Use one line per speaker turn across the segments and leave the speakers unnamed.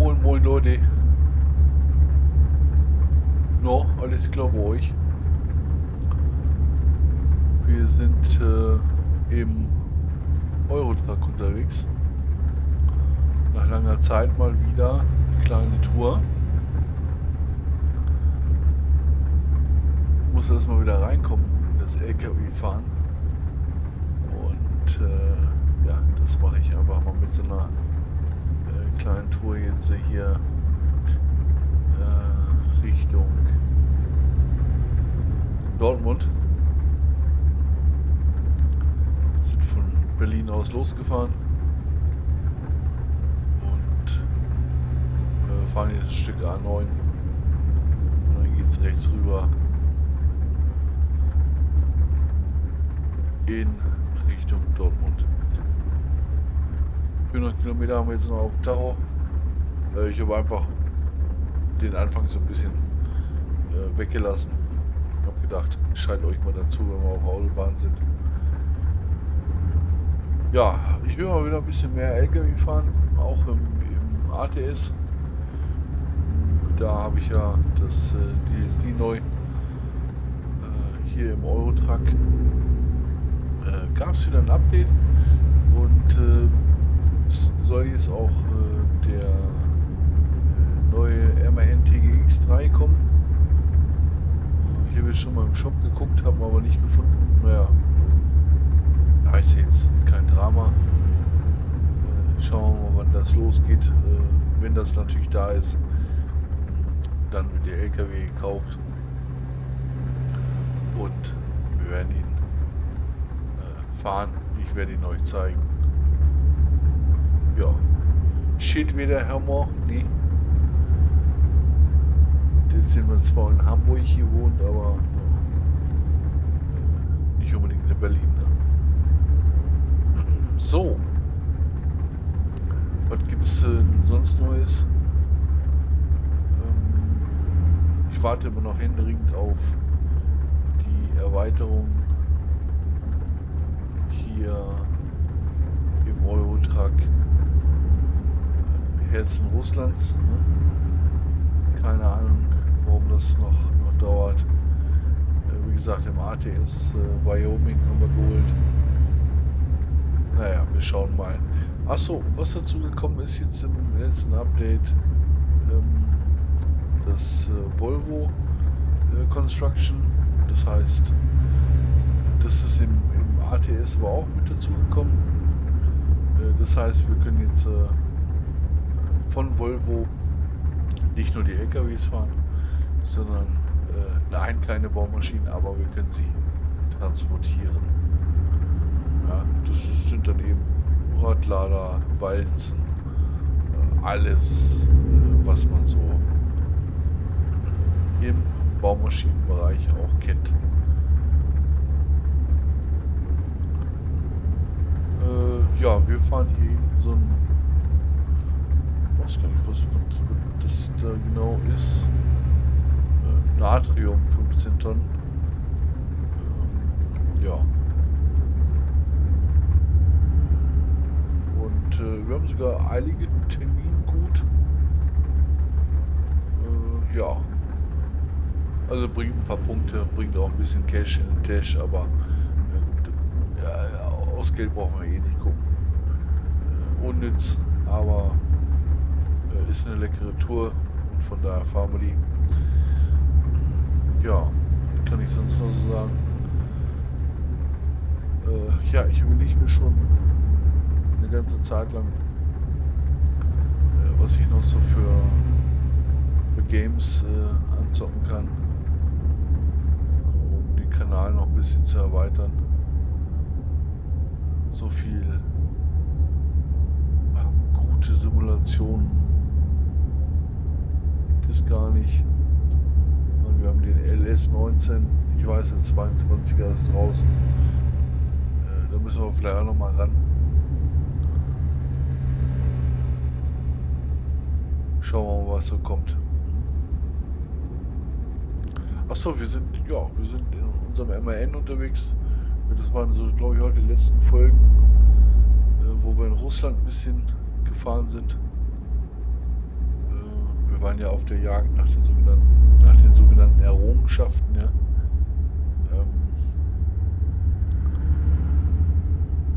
Moin, moin Leute. Noch, alles klar bei euch. Wir sind äh, im Eurotruck unterwegs. Nach langer Zeit mal wieder eine kleine Tour. Ich muss erstmal wieder reinkommen, das LKW fahren. Und äh, ja, das mache ich einfach mal mit so einer kleinen Tour jetzt hier äh, Richtung Dortmund. Sind von Berlin aus losgefahren und äh, fahren jetzt ein Stück A9. Und dann geht es rechts rüber in Richtung Dortmund. 400 Kilometer haben wir jetzt noch auf dem Tacho. Äh, ich habe einfach den Anfang so ein bisschen äh, weggelassen. Ich habe gedacht, ich schalte euch mal dazu, wenn wir auf Autobahn sind. Ja, ich will mal wieder ein bisschen mehr LKW fahren, auch im, im ATS. Da habe ich ja das äh, DSD neu hier im Eurotrack äh, gab es wieder ein Update und es soll jetzt auch äh, der äh, neue MAN TGX 3 kommen. Ich habe jetzt schon mal im Shop geguckt, habe aber nicht gefunden. Naja, heißt jetzt kein Drama. Äh, schauen wir mal, wann das losgeht. Äh, wenn das natürlich da ist, dann wird der LKW gekauft und wir werden ihn fahren. Ich werde ihn euch zeigen. Ja. Shit wieder Hammer. Nee. Jetzt sind wir zwar in Hamburg hier wohnt, aber nicht unbedingt in Berlin. Ne? So. Was gibt es sonst Neues? Ähm, ich warte immer noch händeringend auf die Erweiterung hier im Eurotrack Herzen Russlands. Ne? Keine Ahnung, warum das noch, noch dauert. Äh, wie gesagt, im ATS äh, Wyoming haben wir geholt. Naja, wir schauen mal. Achso, was dazu gekommen ist jetzt im letzten Update, ähm, das äh, Volvo äh, Construction. Das heißt, das ist im ATS aber auch mit dazu gekommen. Äh, das heißt, wir können jetzt äh, von Volvo nicht nur die LKWs fahren, sondern äh, nein, kleine Baumaschinen, aber wir können sie transportieren. Ja, das sind dann eben Radlader, Walzen, alles, was man so im Baumaschinenbereich auch kennt. ja, wir fahren hier so ein. Weiß gar nicht, was, das da genau ist. Äh, Natrium 15 Tonnen. Ähm, ja. Und äh, wir haben sogar eilige Termingut. Äh, ja. Also bringt ein paar Punkte, bringt auch ein bisschen Cash in den Tash, aber ja, aus Geld brauchen wir eh nicht gucken unnütz, aber äh, ist eine leckere Tour und von daher fahren wir die. Ja, kann ich sonst noch so sagen. Äh, ja, ich überlege mir schon eine ganze Zeit lang, äh, was ich noch so für, für Games äh, anzocken kann, um den Kanal noch ein bisschen zu erweitern. So viel gute Simulation gibt es gar nicht. Und wir haben den LS19, ich weiß, der 22er ist draußen. Äh, da müssen wir vielleicht auch noch mal ran. Schauen wir mal, was so kommt. Achso, wir sind, ja, wir sind in unserem MAN unterwegs. Das waren so, glaube ich, heute die letzten Folgen, äh, wo wir in Russland ein bisschen gefahren sind. wir waren ja auf der Jagd nach den sogenannten, nach den sogenannten Errungenschaften, ja. Ähm,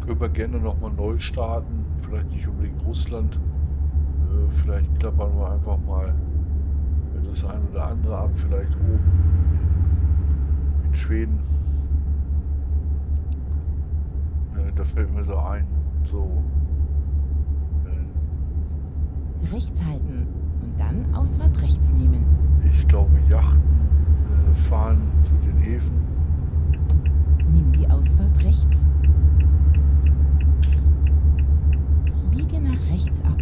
können wir gerne nochmal neu starten. Vielleicht nicht unbedingt Russland. Äh, vielleicht klappern wir einfach mal das ein oder andere ab. Vielleicht oben in Schweden. Äh, da fällt mir so ein. So.
Rechts halten und dann Ausfahrt rechts nehmen.
Ich glaube Yachten äh, fahren zu den Häfen.
Nimm die Ausfahrt rechts. Biege nach rechts ab.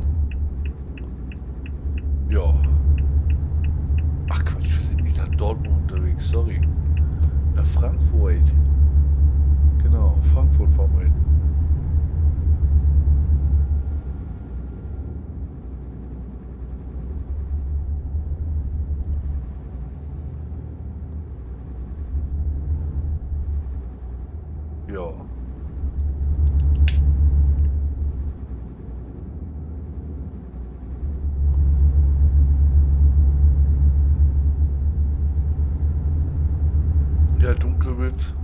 Ja. Ach Quatsch, wir sind nicht nach Dortmund unterwegs, sorry. Nach Frankfurt. Genau, Frankfurt fahren wir hin. Ja. Ja, Dunkelwitz.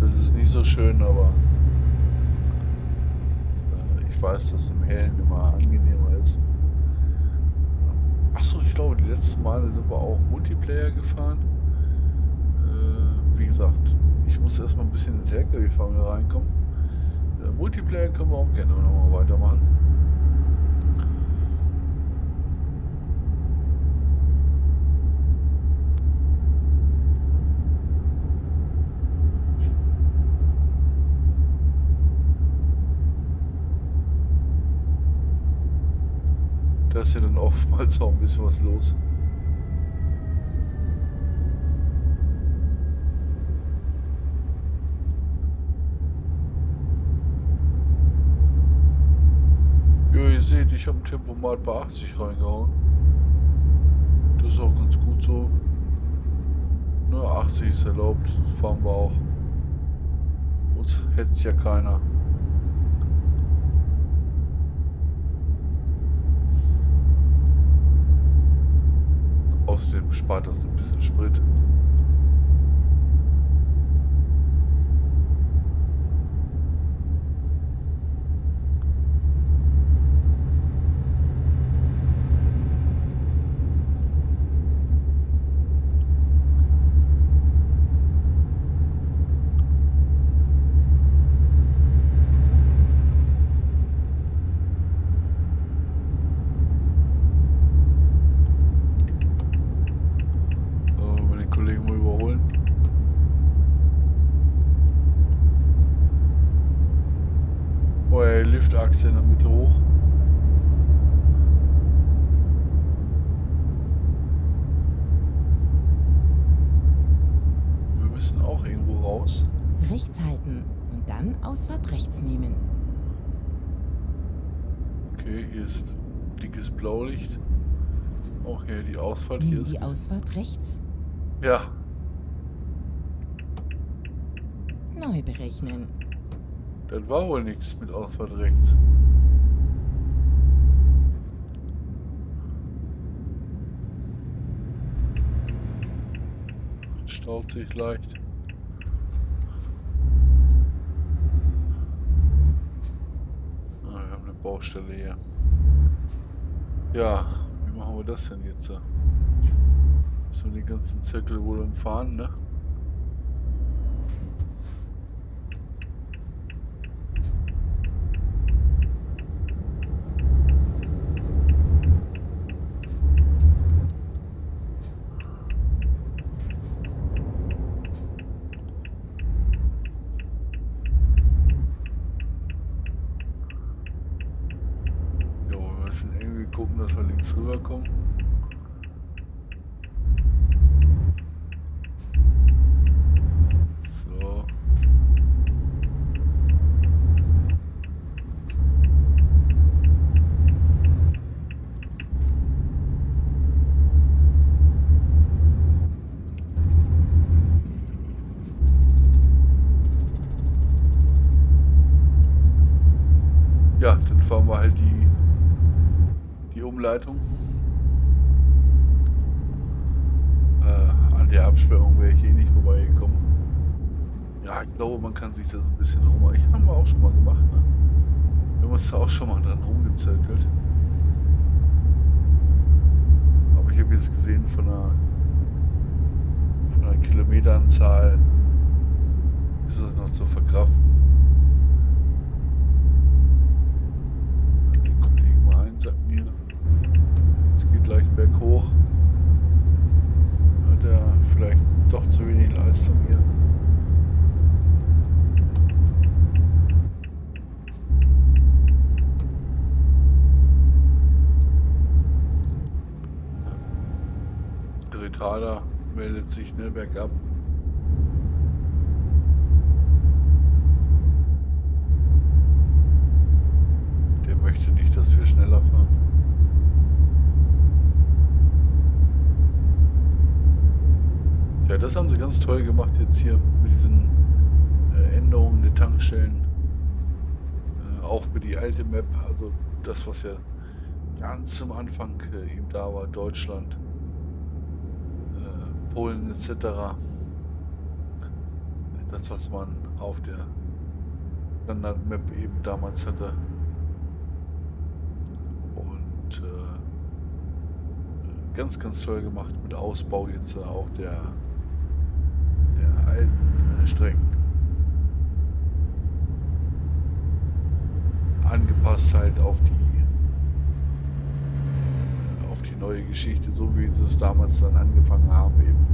Das ist nicht so schön, aber äh, ich weiß, dass es im Hellen immer angenehmer ist. Achso, ich glaube, die letzten Male sind wir auch Multiplayer gefahren. Äh, wie gesagt, ich muss erstmal ein bisschen ins LKW-Fahren reinkommen. Äh, Multiplayer können wir auch gerne nochmal weitermachen. Ist dann oftmals auch ein bisschen was los. Ja, ihr seht, ich habe ein Tempomat bei 80 reingehauen. Das ist auch ganz gut so. Nur 80 ist erlaubt, das fahren wir auch. Uns hetzt ja keiner. Außerdem spart das ein bisschen Sprit. So, wenn wir den Kollegen mal überholen. Oh, Liftachse in der Mitte hoch. Wir müssen auch irgendwo raus.
Rechts halten und dann Ausfahrt rechts nehmen.
Okay, hier ist dickes Blaulicht. Auch hier die Ausfahrt hier ist.
die Ausfahrt rechts.
Ja,
Neu berechnen.
Das war wohl nichts mit Ausfahrt rechts. Staut sich leicht. Ah, wir haben eine Baustelle hier. Ja, wie machen wir das denn jetzt? Wir den ganzen Zirkel wohl umfahren, ne? Ja, wir müssen irgendwie gucken, dass wir links rüberkommen. So. fahren wir halt die, die Umleitung. Äh, an der Absperrung wäre ich eh nicht vorbeigekommen. Ja, ich glaube, man kann sich da so ein bisschen rum. Ich haben wir auch schon mal gemacht, ne? Wir haben uns da auch schon mal dran rumgezirkelt. Aber ich habe jetzt gesehen von einer, von einer Kilometeranzahl ist es noch zu verkraften. Die Kollegen mal ein, sagt mir, es geht leicht berghoch. Hat er vielleicht doch zu wenig Leistung hier. Sich ne, bergab. Der möchte nicht, dass wir schneller fahren. Ja, das haben sie ganz toll gemacht jetzt hier mit diesen äh, Änderungen der Tankstellen. Äh, auch für die alte Map, also das, was ja ganz am Anfang äh, eben da war, Deutschland. Polen etc. Das, was man auf der Standard-Map eben damals hatte. Und äh, ganz, ganz toll gemacht mit Ausbau jetzt auch der, der alten äh, Strecken. Angepasst halt auf die die neue Geschichte, so wie sie es damals dann angefangen haben, eben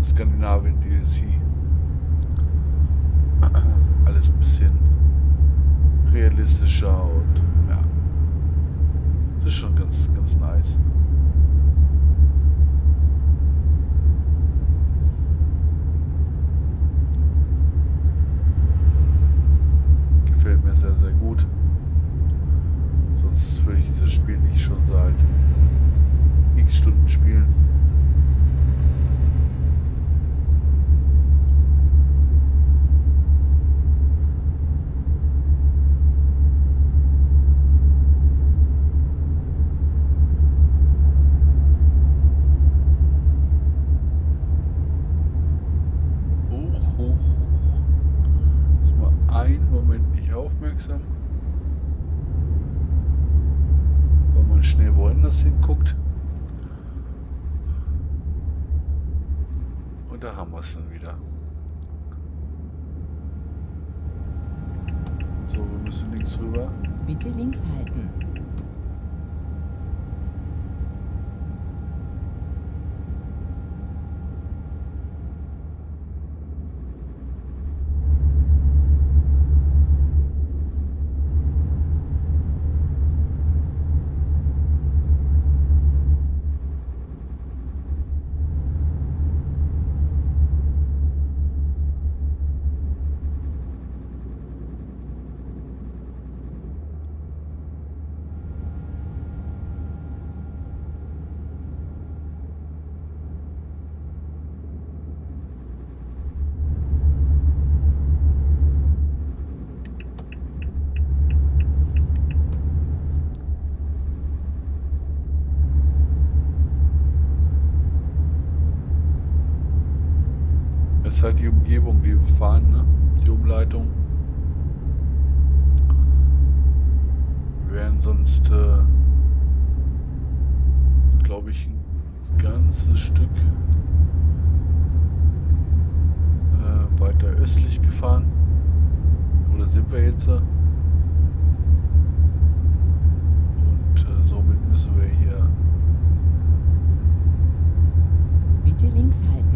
äh, Skandinavien DLC. Alles ein bisschen realistischer und ja, das ist schon ganz, ganz nice. Gefällt mir sehr, sehr gut sonst würde ich dieses Spiel nicht schon seit x Stunden spielen. Hoch, hoch, hoch. Ist mal einen Moment nicht aufmerksam. schnell woanders hinguckt. Und da haben wir es dann wieder. So, wir müssen links rüber.
Bitte links halten.
Ist halt die Umgebung, die wir fahren, ne? die Umleitung. Wir wären sonst, äh, glaube ich, ein ganzes Stück äh, weiter östlich gefahren. Oder sind wir jetzt? Und äh, somit müssen wir hier
Bitte links halten.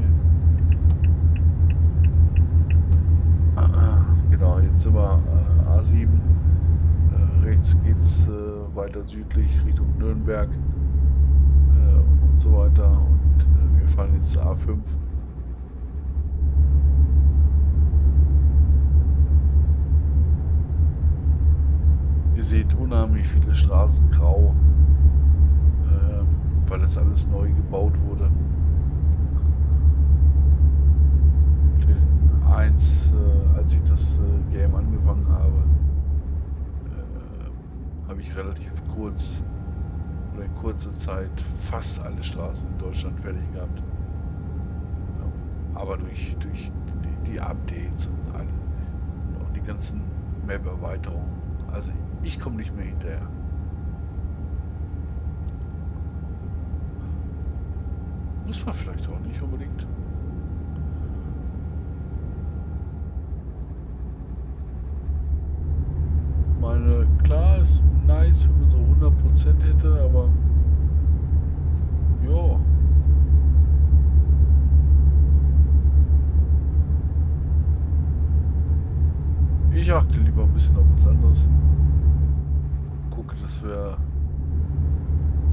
Genau, jetzt äh, A7. Äh, rechts geht es äh, weiter südlich Richtung Nürnberg äh, und so weiter. Und äh, wir fahren jetzt A5. Ihr seht unheimlich viele Straßen grau, ähm, weil das alles neu gebaut wurde. 1, äh, als ich das äh, Game angefangen habe, habe ich relativ kurz oder in kurzer Zeit fast alle Straßen in Deutschland fertig gehabt. Aber durch, durch die, die Updates und, alle, und die ganzen Map-Erweiterungen, also ich komme nicht mehr hinterher. Muss man vielleicht auch nicht unbedingt. Klar, ist nice, wenn man so 100% hätte, aber ja. Ich achte lieber ein bisschen auf was anderes. Gucke, dass wir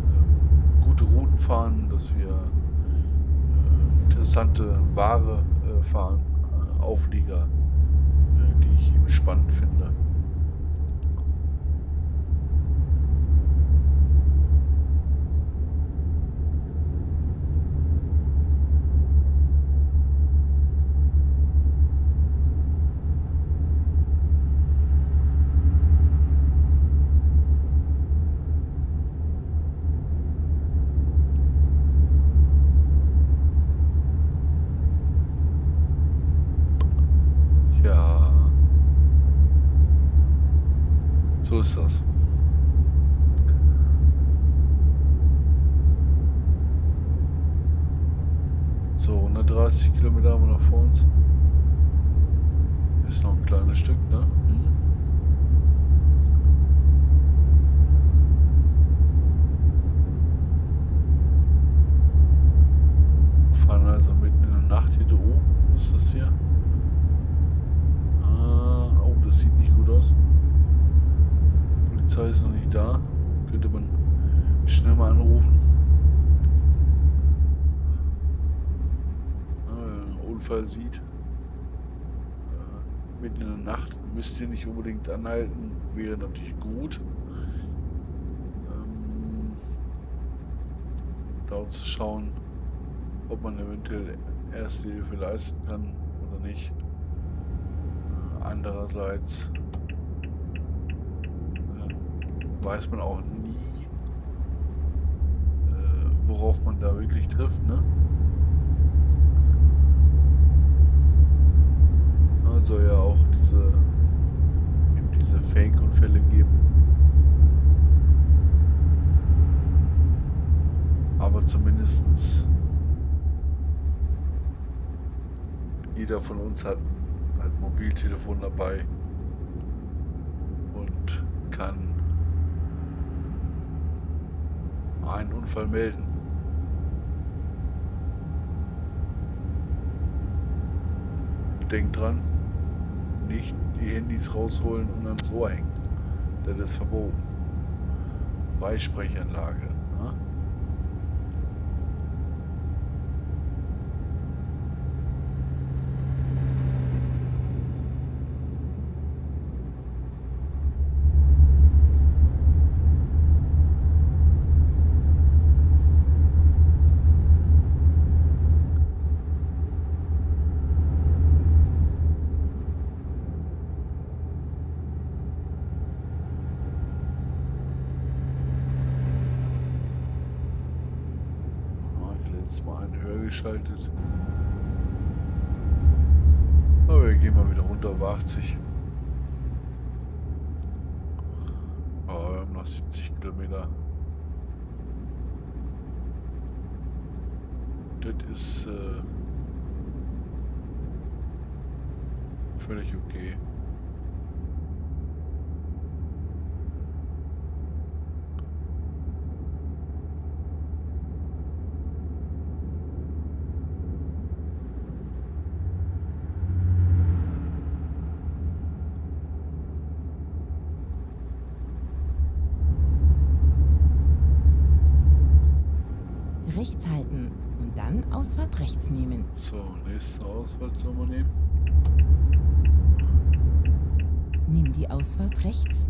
äh, gute Routen fahren, dass wir interessante Ware äh, fahren, äh, Auflieger, äh, die ich eben spannend finde. So ist das. So, 130 Kilometer haben wir noch vor uns. Ist noch ein kleines Stück, ne? Hm. Fahren also mitten in der Nacht hier oben. Was ist das hier? Ah, oh, das sieht nicht gut aus. Polizei ist noch nicht da. Könnte man schnell mal anrufen. Einen Unfall sieht. Äh, mitten in der Nacht müsst ihr nicht unbedingt anhalten. Wäre natürlich gut. Ähm, zu schauen, ob man eventuell Erste Hilfe leisten kann oder nicht. Äh, andererseits weiß man auch äh, worauf man da wirklich trifft, ne? Soll ja auch diese, eben diese Fake-Unfälle geben. Aber zumindestens jeder von uns hat ein Mobiltelefon dabei und kann einen Unfall melden. Denkt dran, nicht die Handys rausholen und ans Ohr hängen. Das ist verboten. Beisprechanlage. Ne? Geschaltet. Aber wir gehen mal wieder runter auf 80. Oh, wir haben noch 70 Kilometer. Das ist äh, völlig okay.
Rechts halten und dann Ausfahrt rechts nehmen.
So, nächste Ausfahrt soll man nehmen.
Nimm die Ausfahrt rechts.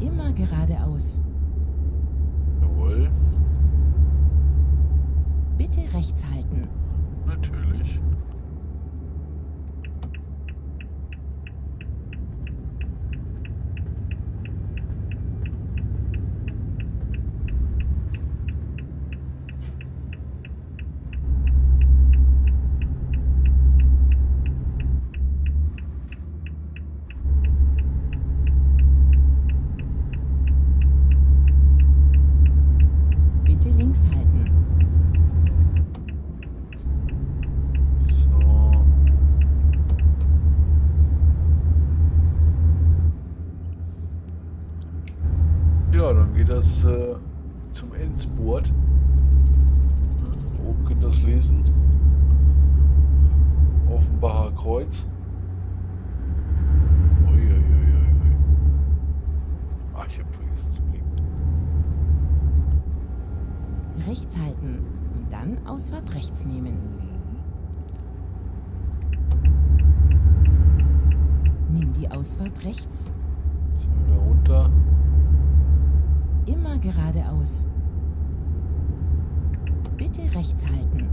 Immer geradeaus.
Jawohl.
Bitte rechts halten.
das äh, zum Endspurt. Oben könnt ihr das lesen. Offenbarer Kreuz. Uiuiuiui. Ah, ich habe vergessen zu blinken.
Rechts halten und dann Ausfahrt rechts nehmen. Nimm die Ausfahrt rechts.
Wir wieder runter.
Immer geradeaus. Bitte rechts halten.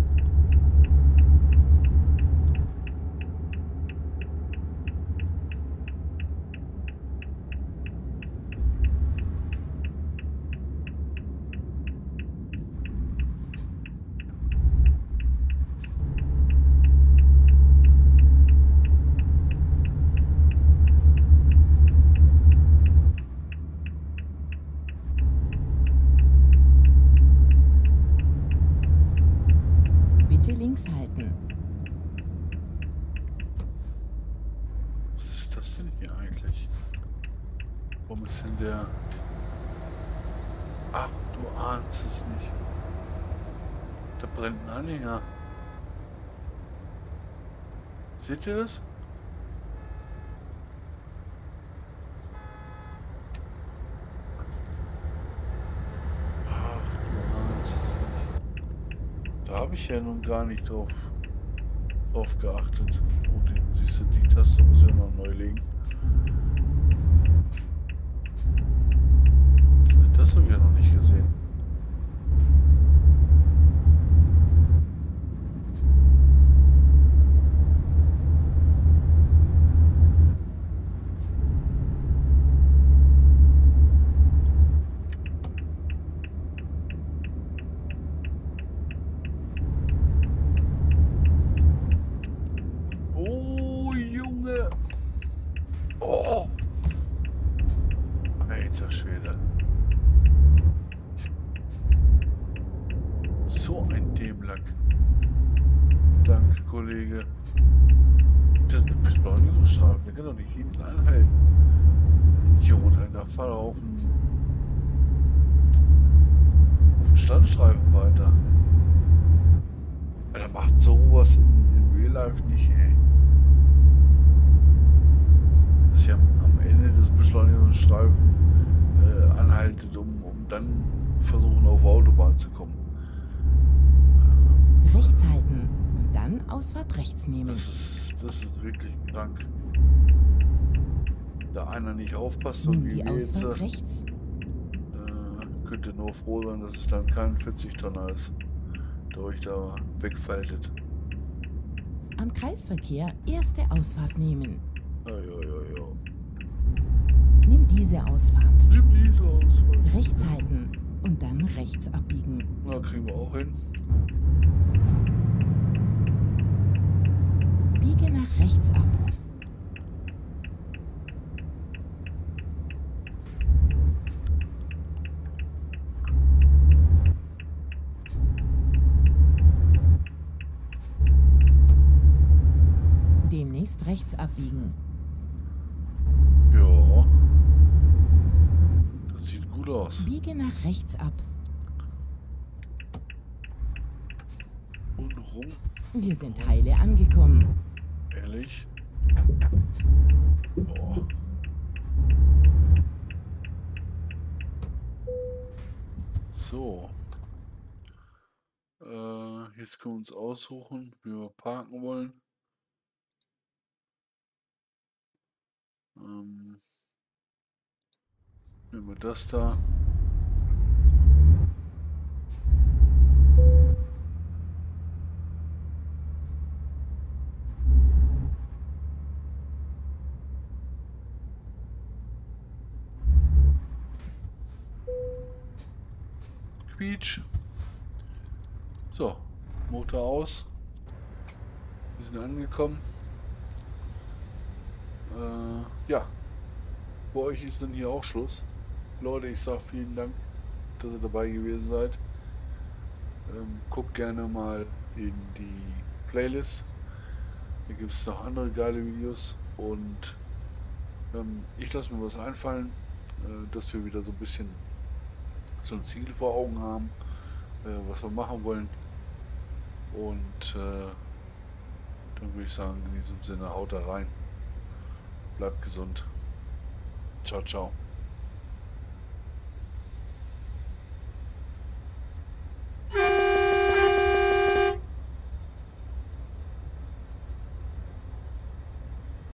Bitte links halten.
Was ist das denn hier eigentlich? Warum ist denn der... Ach, du ahnst es nicht. Da brennt ein Anhänger. Seht ihr das? Ach, du. Da habe ich ja nun gar nicht drauf, drauf geachtet. Oh, den, siehst du, die Taste muss ich noch neu legen. Das habe ich ja noch nicht gesehen. Oh, Junge. Oh. Alter Schwede. So ein Dämlack. Danke, Kollege. Das ist eine Beschleunigungsstrafe. Der kann doch nicht hinten anhalten. Idiot, Alter. Fahr doch auf den, auf den Standstreifen weiter. Alter, macht sowas in, in Real Life nicht, ey. Dass ihr am, am Ende des Beschleunigungsstreifen äh, anhaltet, um, um dann versuchen auf Autobahn zu kommen.
Rechts halten und dann Ausfahrt rechts nehmen.
Das ist, das ist wirklich krank. Da einer nicht aufpasst,
Nimm
wie
die
wir jetzt,
Ausfahrt
äh,
rechts.
könnt ihr nur froh sein, dass es dann kein 40-Tonner ist, der euch da wegfaltet.
Am Kreisverkehr erste Ausfahrt nehmen.
Ja, ja, ja, ja.
Nimm diese Ausfahrt.
Nimm diese Auswahl.
Rechts halten und dann rechts abbiegen.
Na, kriegen wir auch hin.
Biege nach rechts ab. Rechts abbiegen.
Ja. Das sieht gut aus.
Biege nach rechts ab.
Und rum,
Wir sind heile angekommen.
ehrlich. Boah. So. Äh, jetzt können wir uns aussuchen, wie wir parken wollen. Ähm, nehmen wir das da. Quietsch. So, Motor aus. Wir sind angekommen. Äh, ja, bei euch ist dann hier auch Schluss. Leute, ich sage vielen Dank, dass ihr dabei gewesen seid. Ähm, guckt gerne mal in die Playlist. Da gibt es noch andere geile Videos und ähm, ich lasse mir was einfallen, äh, dass wir wieder so ein bisschen so ein Ziel vor Augen haben, äh, was wir machen wollen. Und äh, dann würde ich sagen, in diesem Sinne, haut da rein. Bleibt gesund. Ciao, ciao.